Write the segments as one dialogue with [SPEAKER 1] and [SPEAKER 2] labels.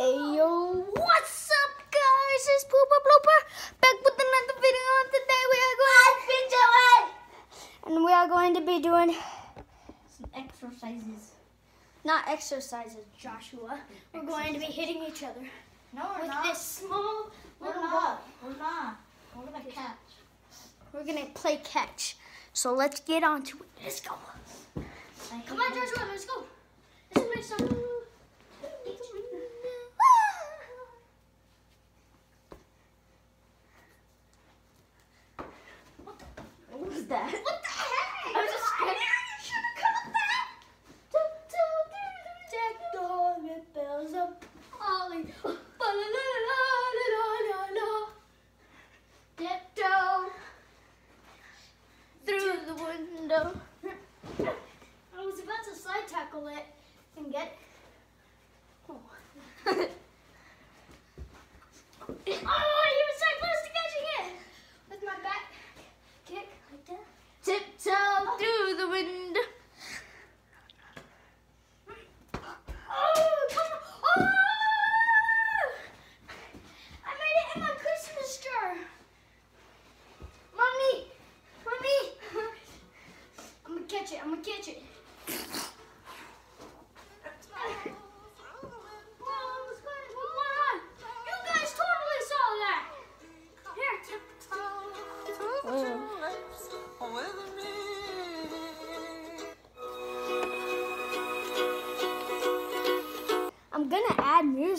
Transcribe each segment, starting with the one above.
[SPEAKER 1] Ayo, what's up, guys? It's Pooper Blooper back with another video. And today we are going to be doing and we are going to be doing
[SPEAKER 2] Some exercises.
[SPEAKER 1] not exercises, Joshua. We're going to be hitting each other
[SPEAKER 2] No, we're
[SPEAKER 1] with
[SPEAKER 2] not.
[SPEAKER 1] this small
[SPEAKER 2] we're not. We're not. We're gonna catch.
[SPEAKER 1] We're gonna play catch. So let's get on to it. Let's go. Come on. Joshua. Let's go. Let's play some.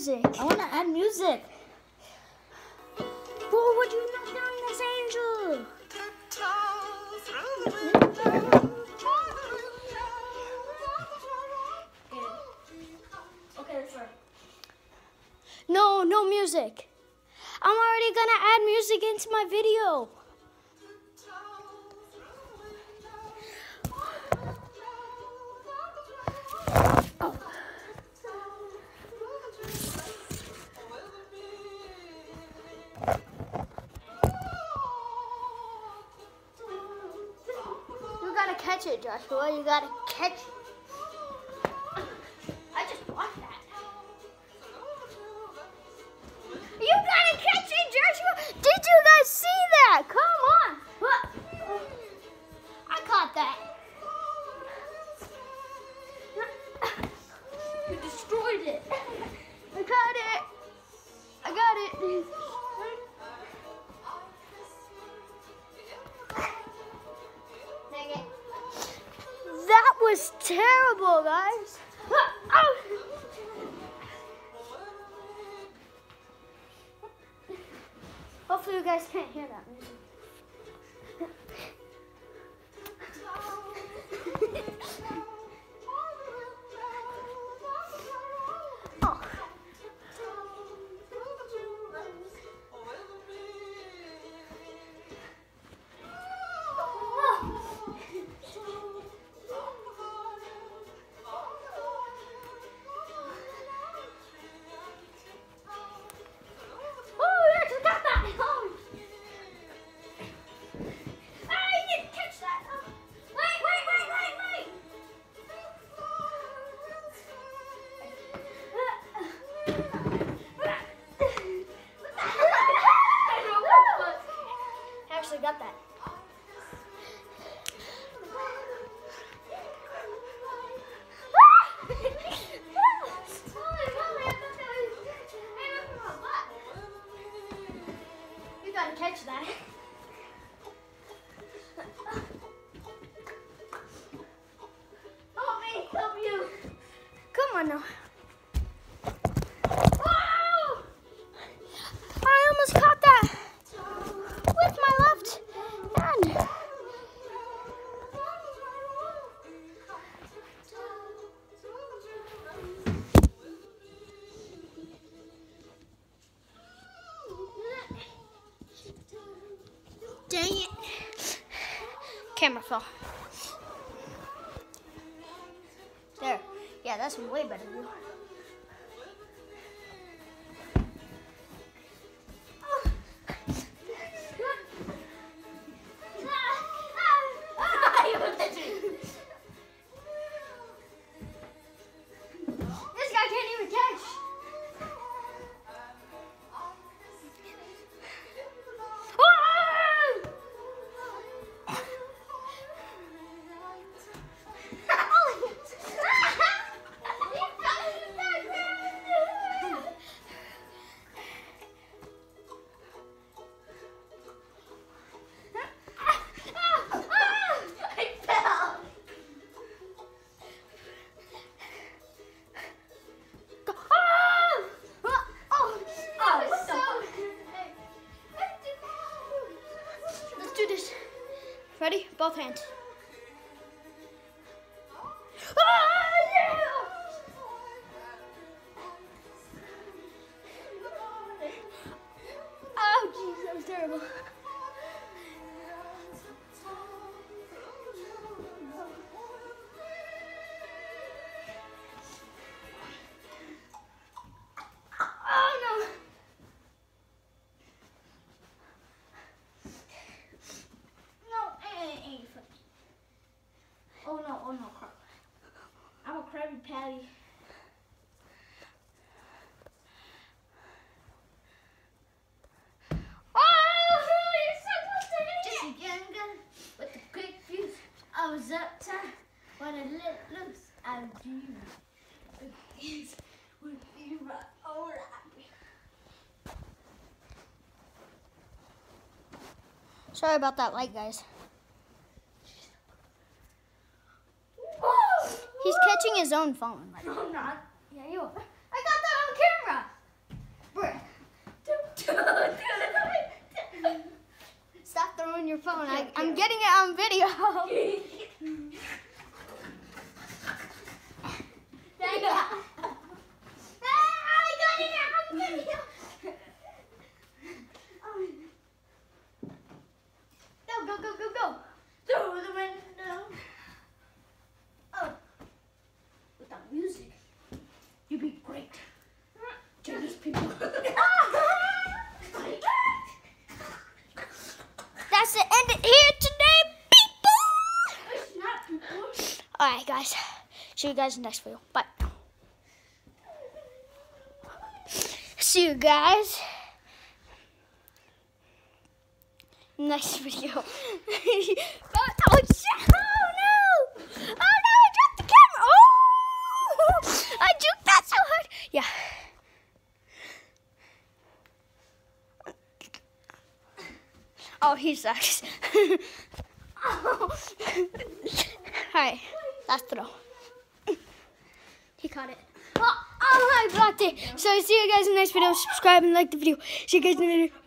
[SPEAKER 1] Music.
[SPEAKER 2] I wanna add music.
[SPEAKER 1] Whoa, would you knock down this angel?
[SPEAKER 2] Okay.
[SPEAKER 1] No, no music. I'm already gonna add music into my video. Catch it, Joshua. You gotta catch it. Was terrible, guys. Hopefully you guys can't hear that music. That. You gotta catch that. Help me, help you. Come on now. Dang it. Camera fell. There. Yeah, that's way better Ready? Both hands. Was
[SPEAKER 2] uptight when I let loose. I dreamed this would be right.
[SPEAKER 1] It. Sorry about that light, guys.
[SPEAKER 2] Whoa!
[SPEAKER 1] He's catching his own phone.
[SPEAKER 2] No, I'm not.
[SPEAKER 1] Yeah, you are. I got that on camera. Stop throwing your phone. I, I'm getting it on video. Ah, I got it on video. Go, go, go, go, go.
[SPEAKER 2] Through the window. Oh. Without music, you'd be great. Chinese people.
[SPEAKER 1] That's the end it here today, people.
[SPEAKER 2] It's not people.
[SPEAKER 1] All right, guys. See you guys in the next video. Bye. See you guys next video. oh, shit. oh no! Oh no! I dropped the camera. Oh! I juked that so hard. Yeah. Oh, he sucks. oh. Alright, last throw. He caught it. Oh, I blocked it. So see you guys in the next video. Subscribe and like the video. See you guys in the next video.